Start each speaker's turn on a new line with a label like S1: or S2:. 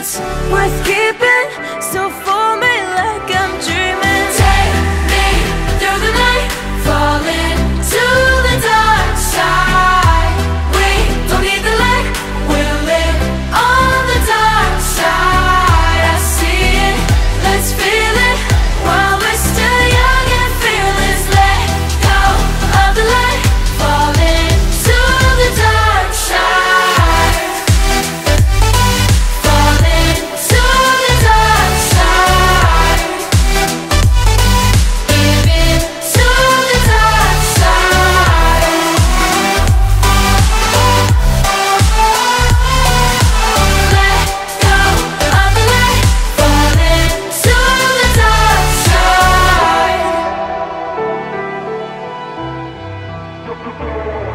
S1: that's worth giving. Música